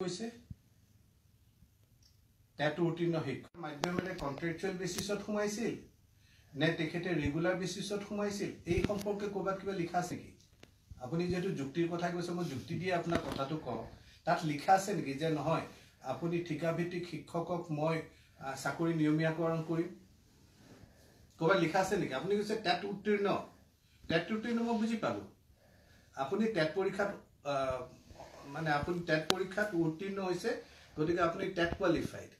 হৈছে টেট উত্তীৰ্ণ শিক্ষাৰ মাধ্যমেৰে কণ্ট্ৰেকচুৱেল বেচিছত সোমাইছিল নে তেখেতে ৰেগুলাৰ বেচিছত সোমাইছিল এই সম্পৰ্কে ক'ৰবাত কিবা লিখা আছে নেকি? আপুনি যিহেতু যুক্তিৰ কথা কৈছে মই যুক্তি দিয়ে আপোনাৰ কথাটো কওঁ। তাত লিখা আছে নেকি যে নহয় আপুনি ঠিকাভিত্তিক শিক্ষকক মই চাকৰি নিয়মীয়াকৰণ কৰিম? ক'ৰবাত লিখা আছে নেকি? আপুনি কৈছে টেট উত্তীৰ্ণ। টেট উত্তীৰ্ণ মই বুজি পালোঁ। আপুনি টেট পৰীক্ষাত মানে আপুনি টেট পৰীক্ষাত উত্তীৰ্ণ হৈছে গতিকে আপুনি টেট কোৱালিফাইড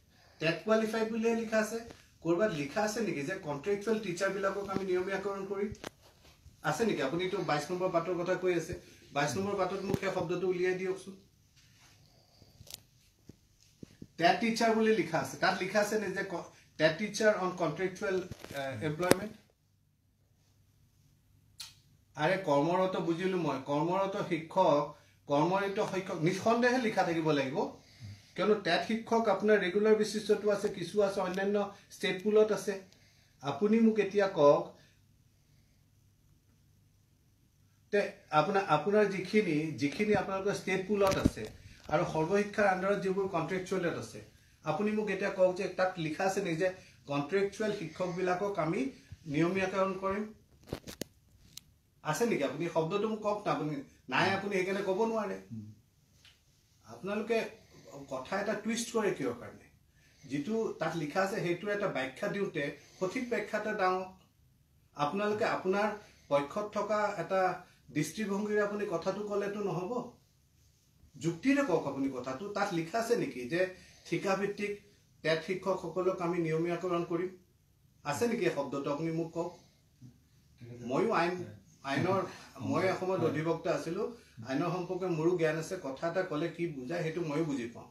টেট কোৱালিফাইড বুলিহে লিখা আছে। ক'ৰবাত লিখা আছে নেকি যে কণ্ট্ৰেকচুৱেল টিচাৰবিলাকক আমি নিয়মীয়াকৰণ কৰিম? আছে নেকি? আপুনিতো বাইছ নম্বৰ পাতৰ কথা কৈ আছে। বাইছ নম্বৰ পাতত মোক সেই শব্দটো উলিয়াই দিয়কচোন। টেট টিচাৰ বুলি লিখা আছে। তাত লিখা আছে নে যে TET teacher on contractual employment আৰে কৰ্মৰত বুজিলো মই। কৰ্মৰত শিক্ষক কৰ্মৰত শিক্ষক নিঃসন্দেহে লিখা থাকিব লাগিব। কিয়নো টেট শিক্ষক আপোনাৰ ৰেগুলাৰ বেচিছতো আছে কিছু আছে অন্যান্য ষ্টেট পুলত আছে। আপুনি মোক এতিয়া কওক আপোনাৰ আপোনাৰ যিখিনি যিখিনি আপোনালোকৰ ষ্টেট পুলত আছে আৰু সৰ্বশিক্ষাৰ আণ্ডাৰত যিবোৰ কণ্ট্ৰেকচুৱেলত আছে আপুনি মোক এতিয়া কওক যে তাত লিখা আছে নেকি যে কণ্ট্ৰেকচুৱেল শিক্ষকবিলাকক আমি নিয়মীয়াকৰণ কৰিম। আছে নেকি? আপুনি শব্দটো মোক কওক না আপুনি নাই আপুনি সেইকাৰণে ক'ব নোৱাৰে। আপোনালোকে কথা এটা টুইষ্ট কৰে কিয় কাৰণে? যিটো তাত লিখা আছে সেইটো এটা ব্যাখ্যা দিওঁতে সঠিক ব্যাখ্যা এটা ডাঙৰ। আপোনালোকে আপোনাৰ পক্ষত থকা এটা দৃষ্টিভংগীৰে আপুনি কথাটো ক'লেতো নহ'ব। যুক্তিৰে কওক আপুনি কথাটো। তাত লিখা আছে নেকি যে ঠিকাভিত্তিক টেট শিক্ষকসকলক আমি নিয়মীয়াকৰণ কৰিম? আছে নেকি শব্দটো? আপুনি মোক কওক। ময়ো আইন আইনৰ মই এসময়ত অধিবক্তা আছিলোঁ। আইনৰ সম্পৰ্কে মোৰো জ্ঞান আছে কথা এটা ক'লে কি বুজায় সেইটো ময়ো বুজি পাওঁ।